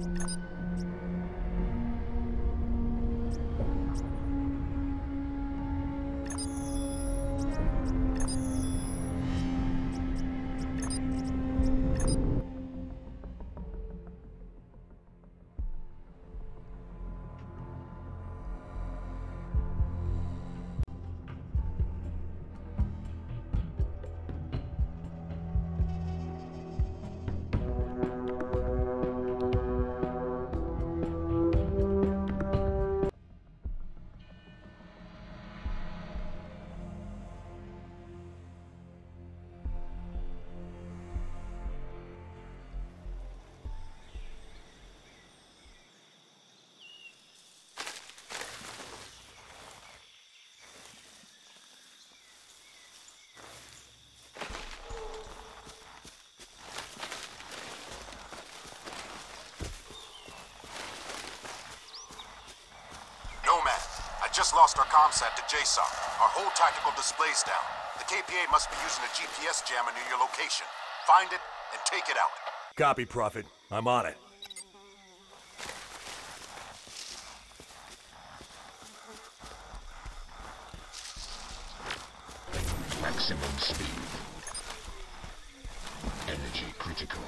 Nomad, just lost our comsat to JSOC. Our whole tactical display's down. The KPA must be using a GPS jammer near your location. Find it and take it out. Copy, Prophet. I'm on it. Maximum speed. Energy critical.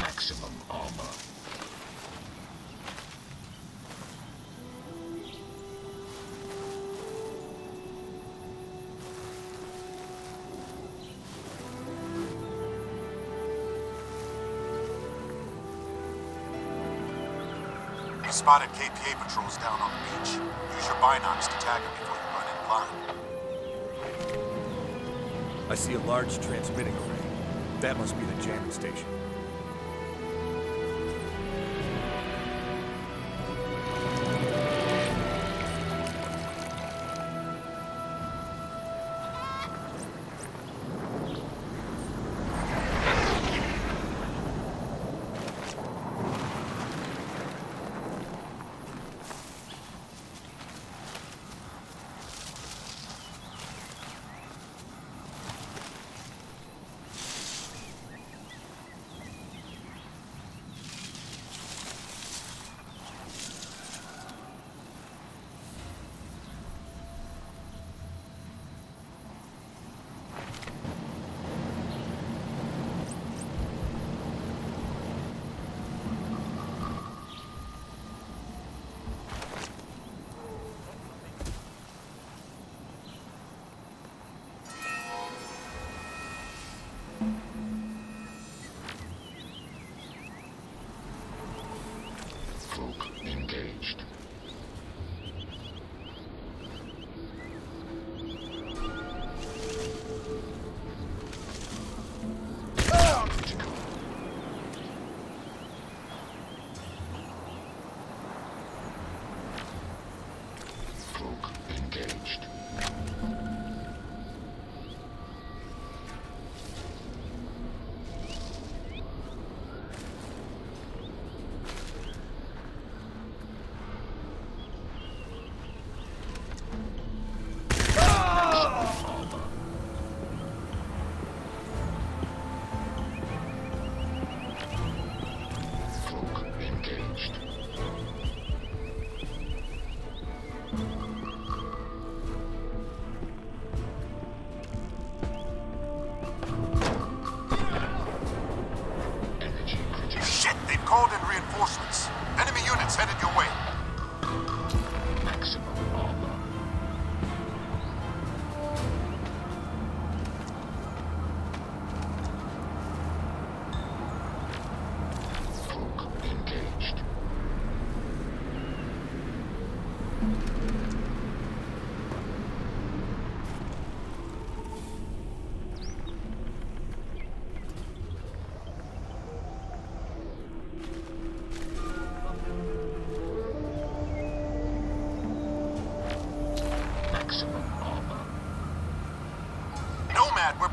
Maximum armor. Spotted KPA patrols down on the beach. Use your binocs to tag them before you run in blind. I see a large transmitting array. That must be the jamming station.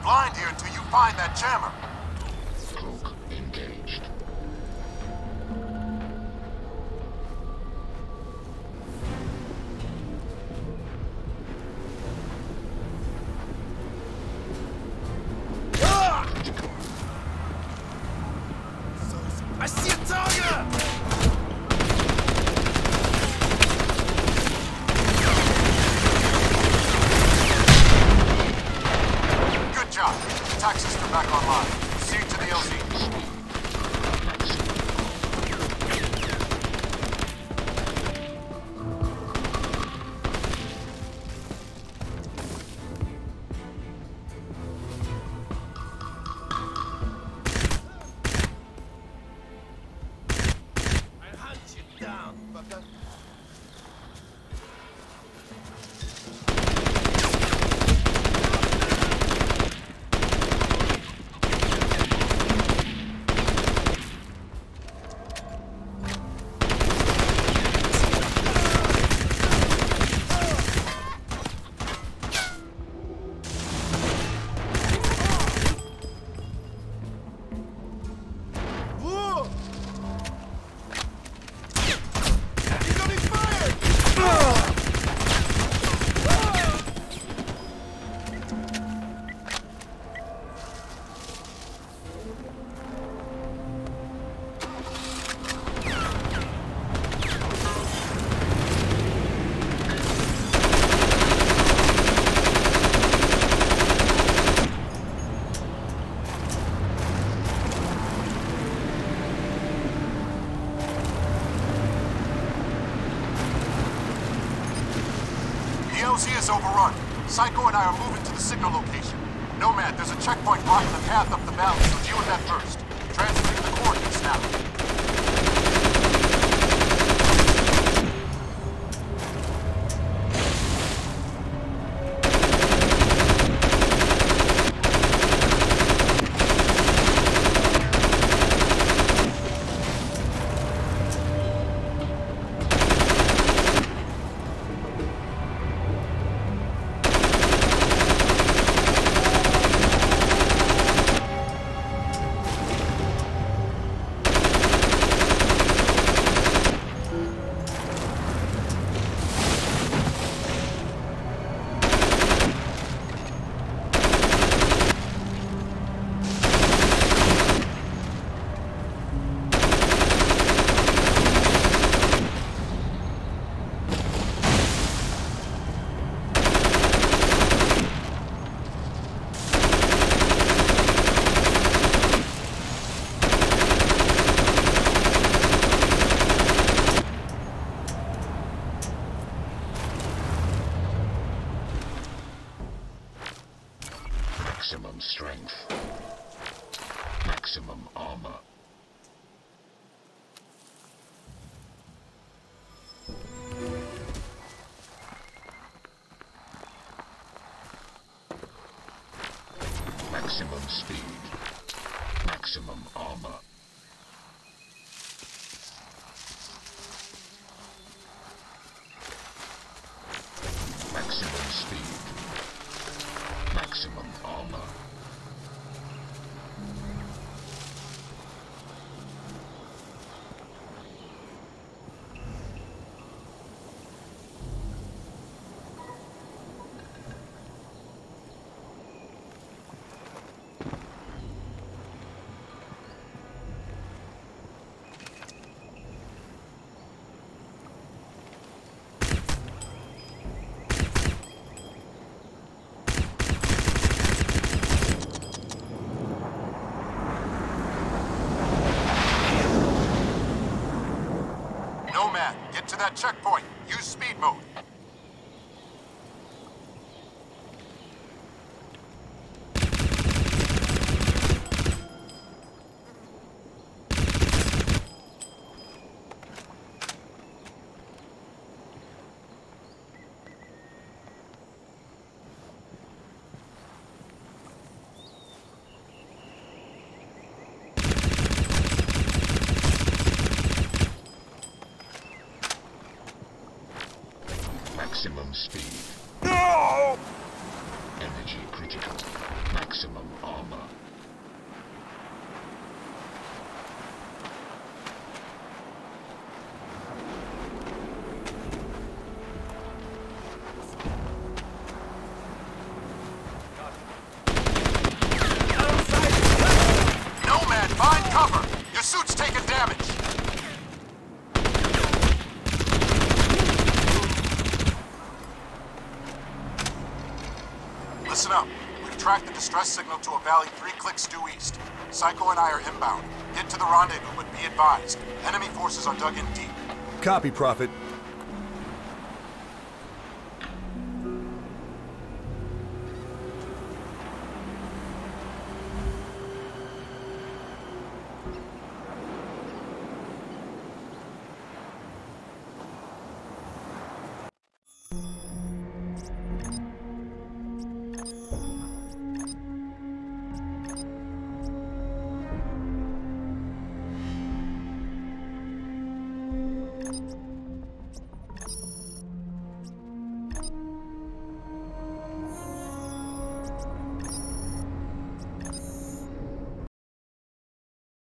Blind here until you find that jammer. Cloak engaged. Overrun. Psycho and I are moving to the signal location. Nomad, there's a checkpoint blocking the path up the valley, so deal with that first. Transmitting the coordinates now. Maximum strength. Maximum armor. Maximum speed. Maximum armor. Maximum speed. Maximum armor. Nomad, get to that checkpoint. Use speed mode. Maximum speed. No! Energy critical. Maximum armor. Nomad, find cover. Your suit's taken damage. Distress signal to a valley three clicks due east. Psycho and I are inbound. Get to the rendezvous, but be advised. Enemy forces are dug in deep. Copy, Prophet.